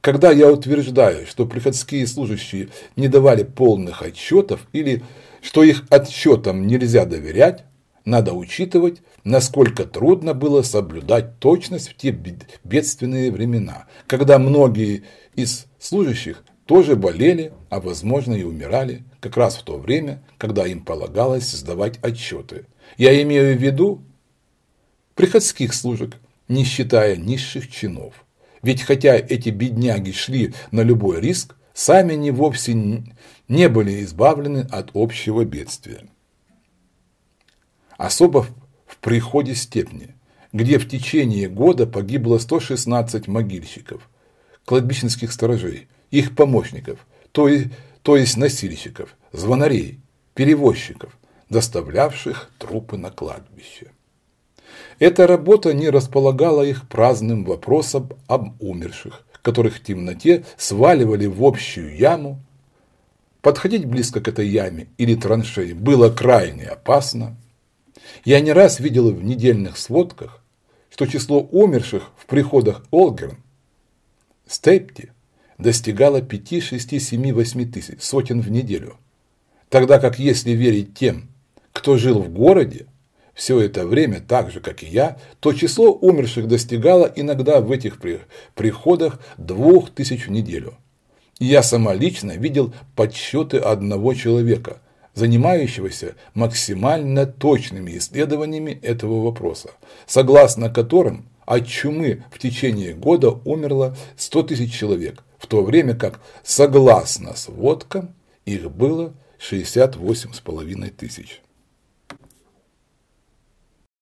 когда я утверждаю, что приходские служащие не давали полных отчетов или что их отчетам нельзя доверять, надо учитывать, насколько трудно было соблюдать точность в те бедственные времена, когда многие из служащих тоже болели, а возможно и умирали, как раз в то время, когда им полагалось сдавать отчеты. Я имею в виду приходских служек, не считая низших чинов. Ведь хотя эти бедняги шли на любой риск, сами они вовсе не были избавлены от общего бедствия. Особо в приходе степни, где в течение года погибло 116 могильщиков, кладбищенских сторожей, их помощников, то, есть, то есть носильщиков, звонарей, перевозчиков, доставлявших трупы на кладбище. Эта работа не располагала их праздным вопросом об умерших, которых в темноте сваливали в общую яму. Подходить близко к этой яме или траншеи было крайне опасно. Я не раз видел в недельных сводках, что число умерших в приходах Олгерн, Степти достигало 5, 6, 7, 8 тысяч, сотен в неделю. Тогда как если верить тем, кто жил в городе, все это время, так же, как и я, то число умерших достигало иногда в этих приходах двух тысяч в неделю. Я сама лично видел подсчеты одного человека, занимающегося максимально точными исследованиями этого вопроса, согласно которым от чумы в течение года умерло 100 тысяч человек, в то время как, согласно сводкам, их было 68,5 тысяч.